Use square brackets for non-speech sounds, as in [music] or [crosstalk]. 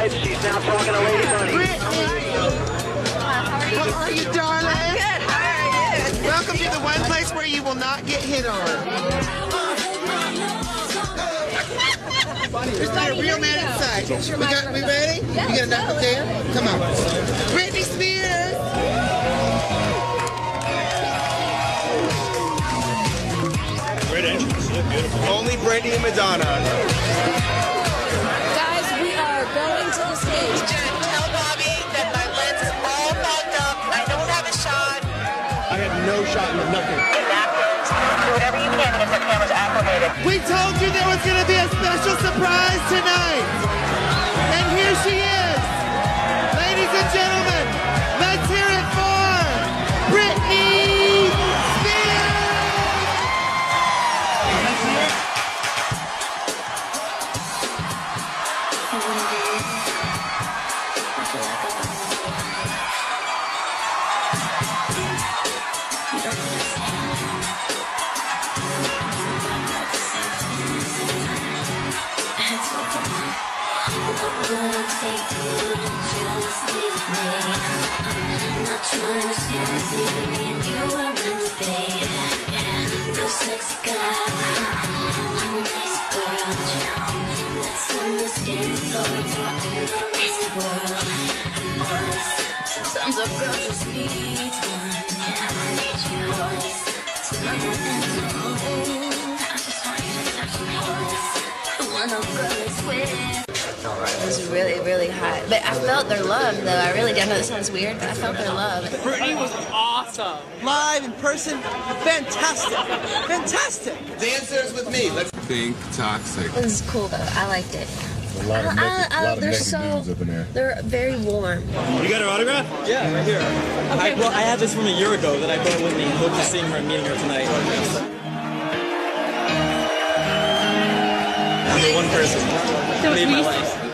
sides. She's now talking to Lady Bunny. How are you, darling? Good. How are you? Welcome to the one place where you will not get hit on. [laughs] There's not a real man inside. We got, we ready? You gonna knock it down? Come on. Britney Spears. Great entrance. Beautiful. Only Brandy and Madonna. No shot in nothing. Napkins. Do whatever you can to get the cameras acclimated. We told you there was gonna be a special surprise tonight. And here she is. Ladies and gentlemen, let's hear it for Britney Spears. Sometimes a girl just needs one. Yeah, I need your voice. To love and to hold. I just want you to touch. The one a girl is with. It was really, really hot. But I felt their love, though. I really did. I know that sounds weird, but I felt their love. Britney was awesome. Live in person, fantastic. Fantastic. Dancers with me. Let's Think toxic. It was cool, though. I liked it. A lot of I- naked, I- a lot of they're naked so- up in there. They're very warm. You got her autograph? Yeah, right here. I, well, I had this from a year ago that I brought with me. Hope to seeing her and meeting her tonight. Person my life.